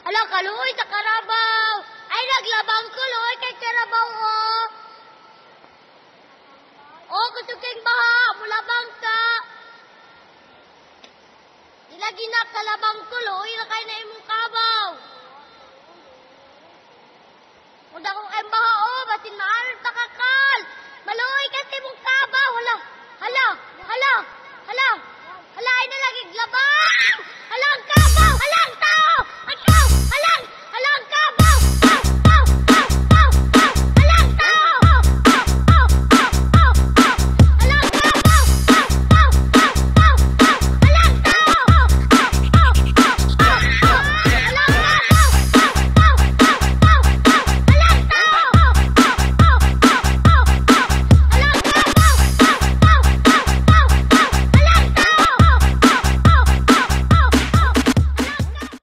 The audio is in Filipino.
Ala, kaluoy sa karabaw. Ay, naglabang kuloy kay karabaw, oh. Oh, gusto kang baha, mulabang ka. Ilagi na kalabang ko, luoy na kayo na imong kabaw. Munda kong kayong baha,